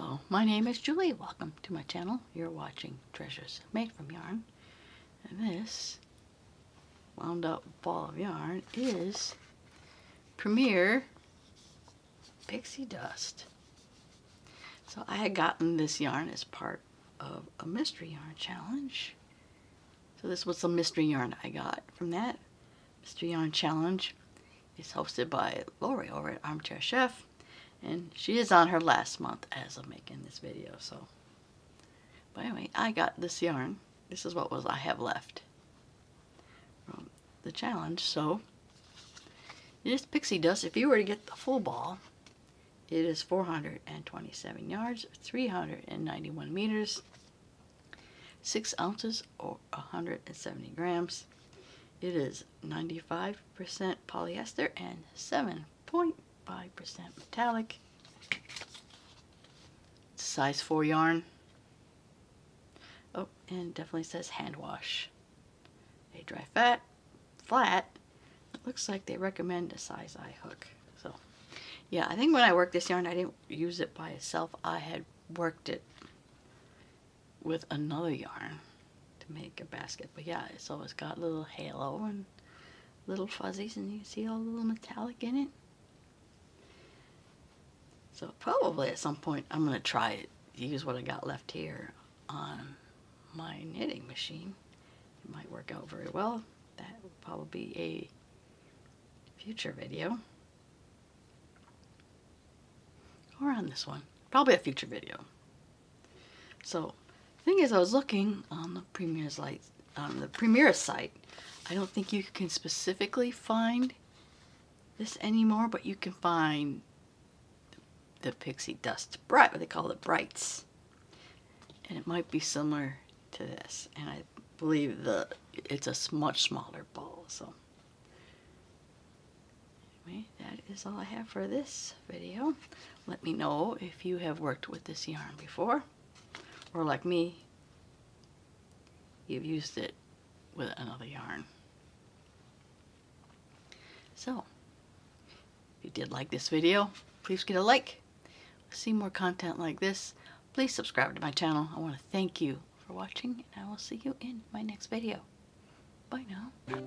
Hello, my name is Julie. Welcome to my channel. You're watching Treasures Made from Yarn. And this wound up ball of yarn is Premier Pixie Dust. So I had gotten this yarn as part of a mystery yarn challenge. So this was some mystery yarn I got from that. Mystery Yarn Challenge is hosted by Lori over at Armchair Chef and she is on her last month as of making this video so. But anyway I got this yarn. This is what was I have left from the challenge so. It is pixie dust if you were to get the full ball it is 427 yards 391 meters 6 ounces or 170 grams. It is 95% polyester and 7.5 5% metallic. It's a size 4 yarn. Oh, and definitely says hand wash. They dry fat, flat. It looks like they recommend a size I hook. So, yeah, I think when I worked this yarn, I didn't use it by itself. I had worked it with another yarn to make a basket. But yeah, it's got little halo and little fuzzies and you see all the little metallic in it. So probably at some point I'm going to try it, use what I got left here on my knitting machine. It might work out very well. That will probably be a future video. Or on this one. Probably a future video. So, the thing is I was looking on the Premier's light, on the Premier site. I don't think you can specifically find this anymore, but you can find the pixie dust bright, what they call it brights. And it might be similar to this. And I believe the it's a much smaller ball. So anyway, that is all I have for this video. Let me know if you have worked with this yarn before. Or like me, you've used it with another yarn. So, if you did like this video, please get a like see more content like this, please subscribe to my channel. I want to thank you for watching, and I will see you in my next video. Bye now.